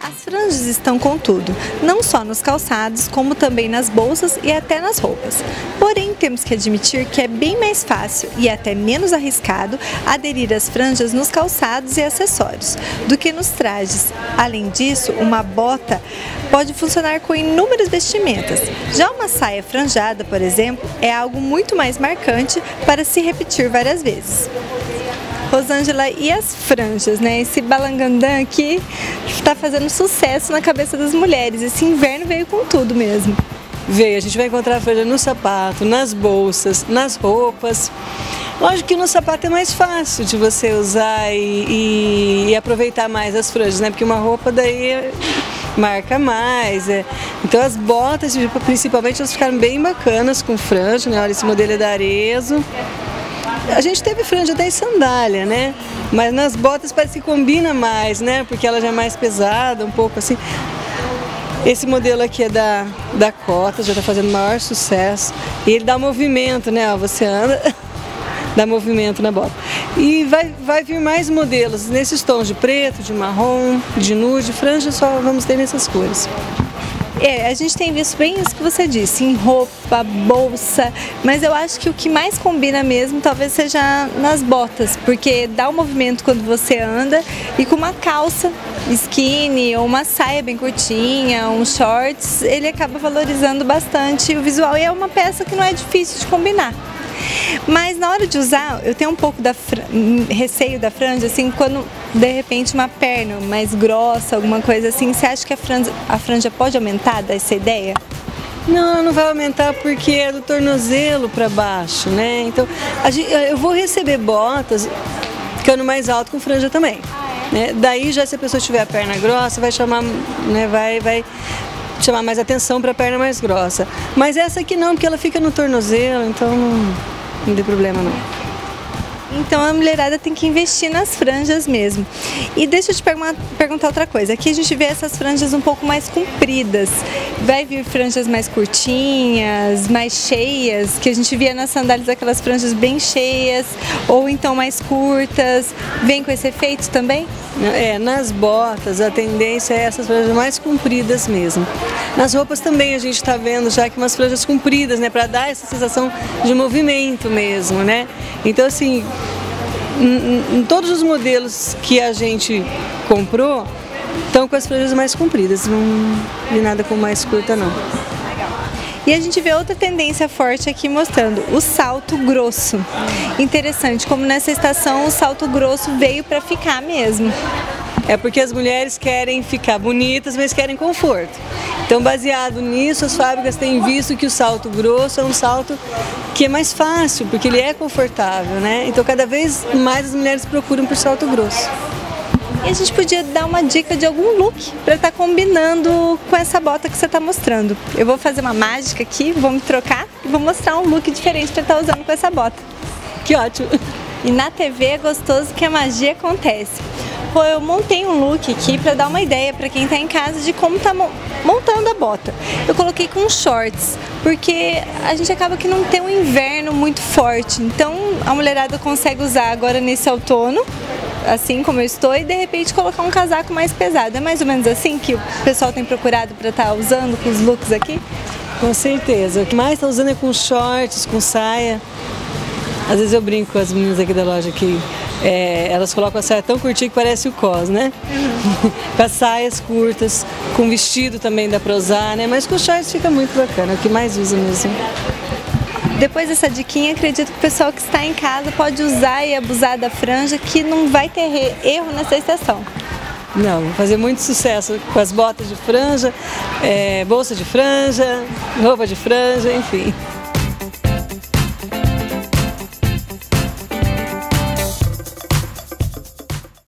As franjas estão com tudo, não só nos calçados, como também nas bolsas e até nas roupas. Porém, temos que admitir que é bem mais fácil e até menos arriscado aderir às franjas nos calçados e acessórios do que nos trajes. Além disso, uma bota pode funcionar com inúmeras vestimentas. Já uma saia franjada, por exemplo, é algo muito mais marcante para se repetir várias vezes. Rosângela, e as franjas, né? Esse balangandã aqui está fazendo sucesso na cabeça das mulheres. Esse inverno veio com tudo mesmo. Veio, a gente vai encontrar franja no sapato, nas bolsas, nas roupas. Lógico que no sapato é mais fácil de você usar e, e, e aproveitar mais as franjas, né? Porque uma roupa daí marca mais. É. Então as botas, principalmente, elas ficaram bem bacanas com franja, né? Olha, esse modelo é da Arezo. A gente teve franja até em sandália, né? Mas nas botas parece que combina mais, né? Porque ela já é mais pesada, um pouco assim. Esse modelo aqui é da, da Cota, já está fazendo maior sucesso. E ele dá movimento, né? Você anda, dá movimento na bota. E vai, vai vir mais modelos nesses tons de preto, de marrom, de nude, franja só vamos ter nessas cores. É, a gente tem visto bem isso que você disse, em roupa, bolsa, mas eu acho que o que mais combina mesmo talvez seja nas botas, porque dá um movimento quando você anda e com uma calça skinny ou uma saia bem curtinha, um shorts, ele acaba valorizando bastante o visual e é uma peça que não é difícil de combinar. Mas na hora de usar, eu tenho um pouco da receio da franja, assim, quando de repente uma perna mais grossa, alguma coisa assim, você acha que a franja, a franja pode aumentar dessa ideia? Não, não vai aumentar porque é do tornozelo para baixo, né? Então, gente, eu vou receber botas ficando mais alto com franja também. Né? Daí já se a pessoa tiver a perna grossa, vai chamar, né, vai, vai chamar mais atenção para a perna mais grossa. Mas essa aqui não, porque ela fica no tornozelo, então não, não tem problema não. Então a mulherada tem que investir nas franjas mesmo. E deixa eu te perguntar outra coisa. Aqui a gente vê essas franjas um pouco mais compridas. Vai vir franjas mais curtinhas, mais cheias, que a gente via nas sandálias aquelas franjas bem cheias, ou então mais curtas. Vem com esse efeito também? É, nas botas a tendência é essas franjas mais compridas mesmo. Nas roupas também a gente está vendo já que umas franjas compridas, né, para dar essa sensação de movimento mesmo, né? Então assim, em, todos os modelos que a gente comprou, estão com as franjas mais compridas, não vi nada com mais curta não. E a gente vê outra tendência forte aqui mostrando o salto grosso. Interessante, como nessa estação o salto grosso veio para ficar mesmo. É porque as mulheres querem ficar bonitas, mas querem conforto. Então, baseado nisso, as fábricas têm visto que o salto grosso é um salto que é mais fácil, porque ele é confortável, né? Então, cada vez mais as mulheres procuram por salto grosso. E a gente podia dar uma dica de algum look para estar tá combinando com essa bota que você está mostrando. Eu vou fazer uma mágica aqui, vou me trocar e vou mostrar um look diferente para estar tá usando com essa bota. Que ótimo! E na TV é gostoso que a magia acontece. Pô, eu montei um look aqui para dar uma ideia para quem está em casa de como tá montando a bota. Eu coloquei com shorts, porque a gente acaba que não tem um inverno muito forte. Então a mulherada consegue usar agora nesse outono assim como eu estou e de repente colocar um casaco mais pesado. É mais ou menos assim que o pessoal tem procurado para estar tá usando com os looks aqui? Com certeza. O que mais está usando é com shorts, com saia. Às vezes eu brinco com as meninas aqui da loja que é, elas colocam a saia tão curtinha que parece o cos, né? Uhum. com as saias curtas, com vestido também dá para usar, né? Mas com shorts fica muito bacana, é o que mais usa mesmo. Depois dessa diquinha, acredito que o pessoal que está em casa pode usar e abusar da franja, que não vai ter erro nessa estação. Não, fazer muito sucesso com as botas de franja, é, bolsa de franja, roupa de franja, enfim.